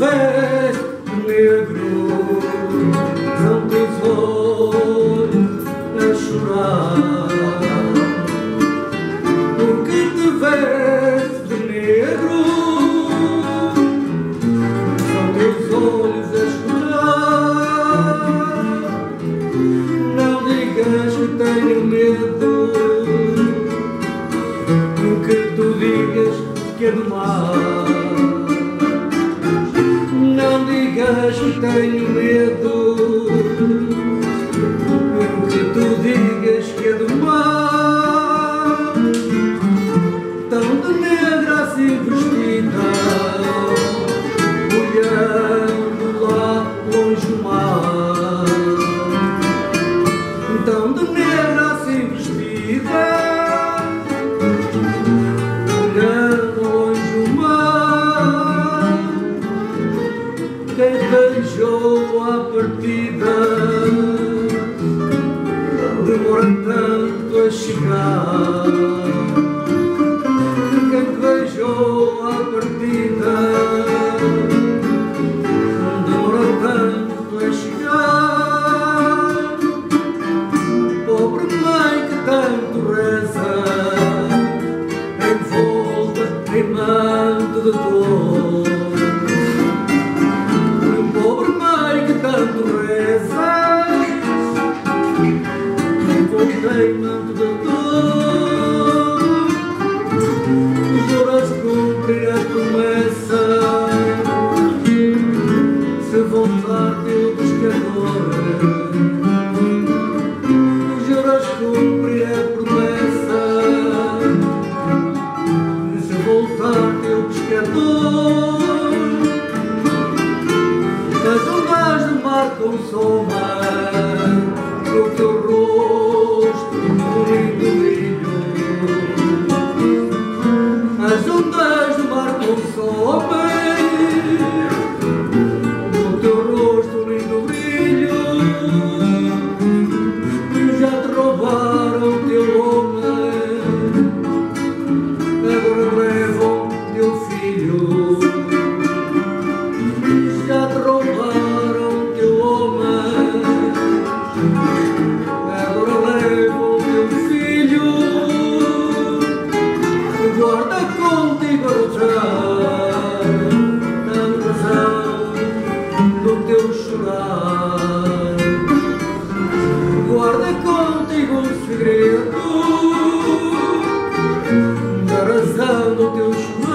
veste negro, não teus olhos a chorar. Porque te veste negro, são teus olhos a chorar. Não digas que tenho medo, porque tu digas que é do mar. Não digas que tenho medo. reinando de Os Juras cumprir a promessa. Se voltar teu pescador. É Juras cumprir a promessa. Se voltar teu pescador. É As ondas do mar consomem pisando teus joelhos.